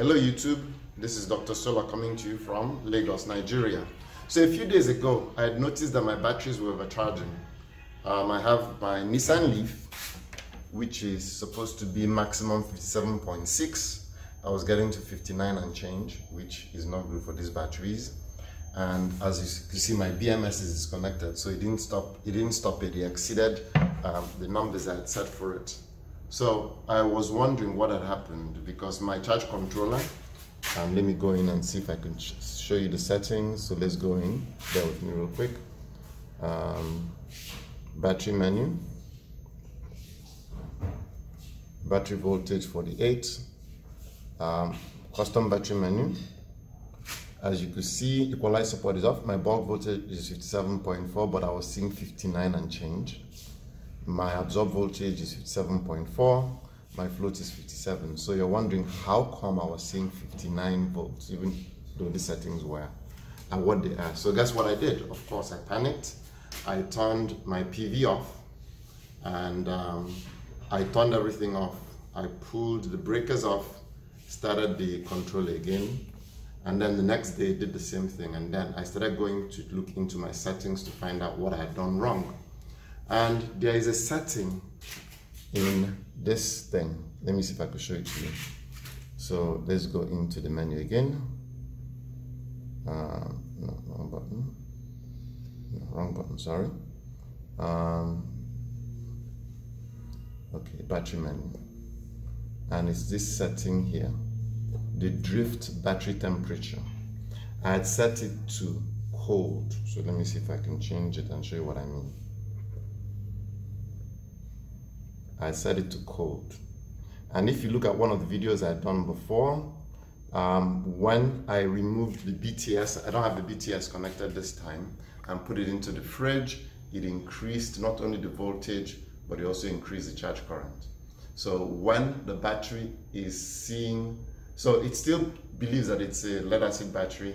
Hello YouTube, this is Dr. Solar coming to you from Lagos, Nigeria. So a few days ago, I had noticed that my batteries were overcharging. Um, I have my Nissan Leaf, which is supposed to be maximum 57.6. I was getting to 59 and change, which is not good for these batteries. And as you see, my BMS is disconnected, so it didn't stop. It didn't stop it. It exceeded um, the numbers I had set for it. So I was wondering what had happened because my charge controller, um, let me go in and see if I can sh show you the settings. So let's go in, bear with me real quick. Um, battery menu, battery voltage 48, um, custom battery menu. As you can see, equalizer support is off. My bulk voltage is 57.4, but I was seeing 59 and change my absorb voltage is 57.4 my float is 57 so you're wondering how come i was seeing 59 volts even though the settings were and what they are. So guess what i did? Of course i panicked. I turned my pv off and um, i turned everything off. I pulled the breakers off started the controller again and then the next day did the same thing. And then i started going to look into my settings to find out what i had done wrong and there is a setting in this thing. Let me see if I can show it to you. So let's go into the menu again. Uh, no, wrong button. No, wrong button, sorry. Um, okay, battery menu. And it's this setting here, the drift battery temperature. I had set it to cold. So let me see if I can change it and show you what I mean. I set it to cold. And if you look at one of the videos I've done before, um, when I removed the BTS, I don't have the BTS connected this time, and put it into the fridge, it increased not only the voltage, but it also increased the charge current. So when the battery is seeing, so it still believes that it's a lead acid battery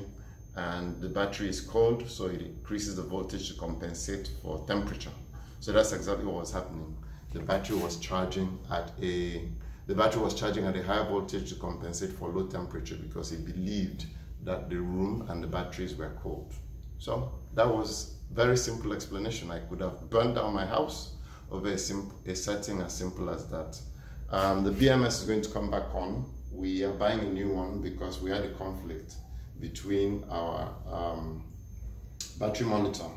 and the battery is cold, so it increases the voltage to compensate for temperature. So that's exactly what was happening the battery was charging at a the battery was charging at a higher voltage to compensate for low temperature because he believed that the room and the batteries were cold. So that was very simple explanation. I could have burned down my house over a, a setting as simple as that. Um, the BMS is going to come back on. We are buying a new one because we had a conflict between our um, battery monitor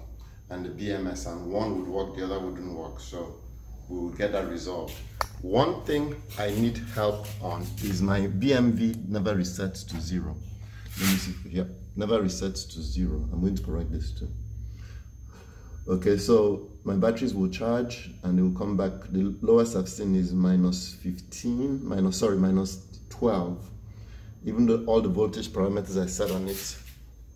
and the BMS and one would work, the other wouldn't work. So we will get that resolved. One thing I need help on is my BMV never resets to zero. Let me see, yeah, never resets to zero. I'm going to correct this too. Okay, so my batteries will charge and they will come back. The lowest I've seen is minus 15, minus, sorry, minus 12. Even though all the voltage parameters I set on it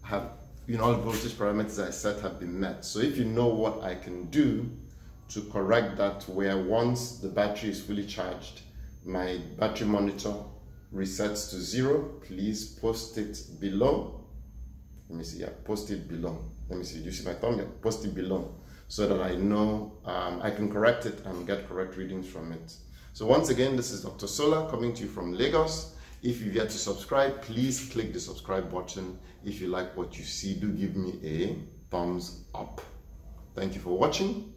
have, you know, all the voltage parameters I set have been met. So if you know what I can do to correct that where once the battery is fully charged, my battery monitor resets to zero. Please post it below. Let me see, yeah, post it below. Let me see, do you see my thumb? Yeah, post it below so that I know um, I can correct it and get correct readings from it. So once again, this is Dr. Solar coming to you from Lagos. If you've yet to subscribe, please click the subscribe button. If you like what you see, do give me a thumbs up. Thank you for watching